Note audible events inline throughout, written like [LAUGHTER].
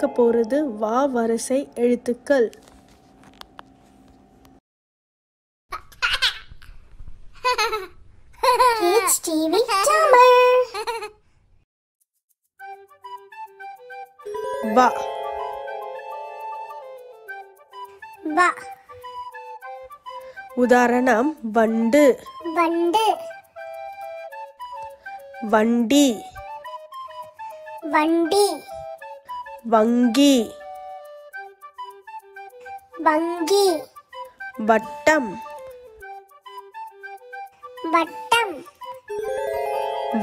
பார்க்க போகிறது வா வரிசை எழுத்துக்கள். வ. வ. உதாரணம் வண்டு. வண்டு. வண்டி. வண்டி. வங்கி. வங்கி. வட்டம். வட்டம்.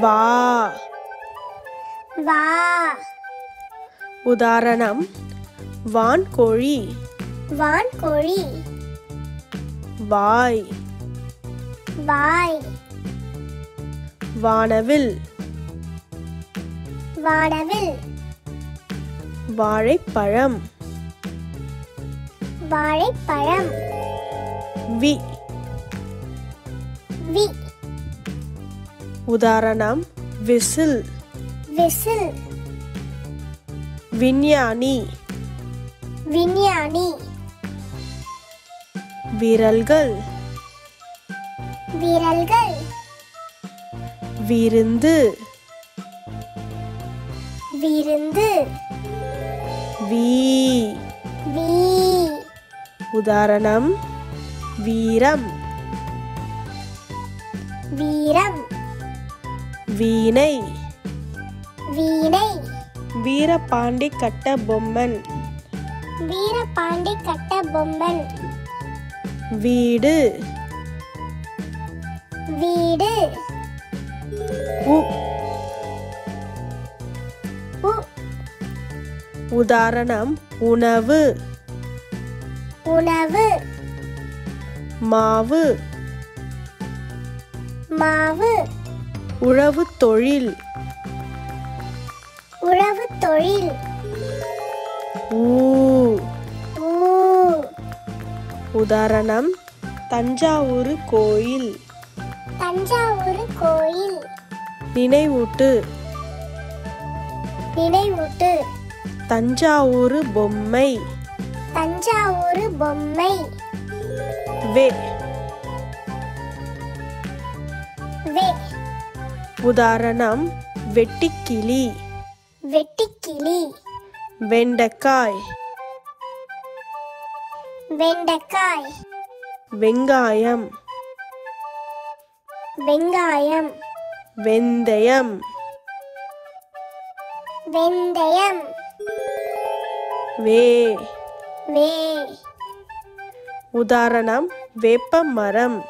வா. வா. உதாரணம் வான்கோழி. வான்கோழி. வாய். வாய். வானவில். வானவில். வாழைப்பழம். வாழைப்பழம். வி. வி. உதாரணம் விசில். விசில். விஞ்ஞானி. விஞ்ஞானி. விரல்கள். விரல்கள். விருந்து. விருந்து. வீ வீ உதாரணம் வீரம். வீரம். வீணை. வீணை. வீரபாண்டி கட்ட பொம்மன். வீரபாண்டி கட்ட பொம்மன். வீடு. வீடு. உதாரணம் உணவு. உணவு. மாவு. மாவு. உழவு தொழில். உழவு தொழில். ஊ. ஊ. உதாரணம் தஞ்சாவூர் கோயில். தஞ்சாவூர் கோயில். நினைவூட்டு. நினைவூட்டு. தஞ்சாவூர் பொம்மை. தஞ்சாவூர் பொம்மை. வே. வே. உதாரணம் வெட்டிக்கிளி. வெட்டுக்கிளி. வெண்டைக்காய். வெண்டைக்காய். வெங்காயம். வெங்காயம். வெந்தயம். வெந்தயம். வே. வே. உதாரணம் வேப்ப மரம்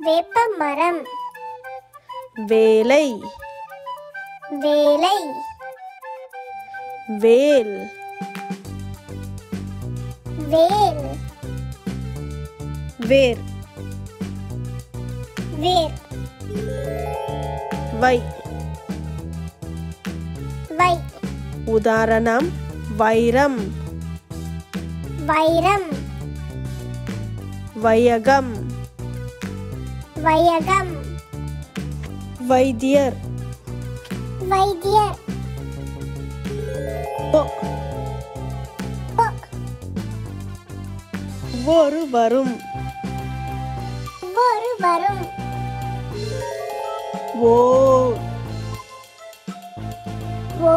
வேப்ப மரம் வேலை. வேலை. வேல். வேல். வேர். வேர். வை. வை. உதாரணம் வைரம். வைரம். வையகம். வையகம். வைத்தியர். வைத்தியர். ஒரு வரும் ஒரு வரும் ஓ. ஓ.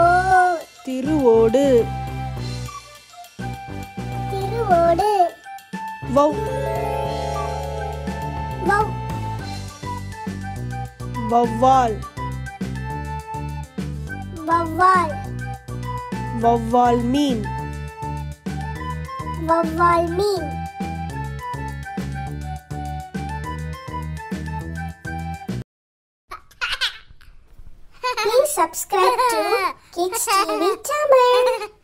திருவோடு. Vâu Vâu Vovol Vovol Vovol mean. Vovol mean. [LAUGHS] Please subscribe to Kids TV Tamil. [LAUGHS]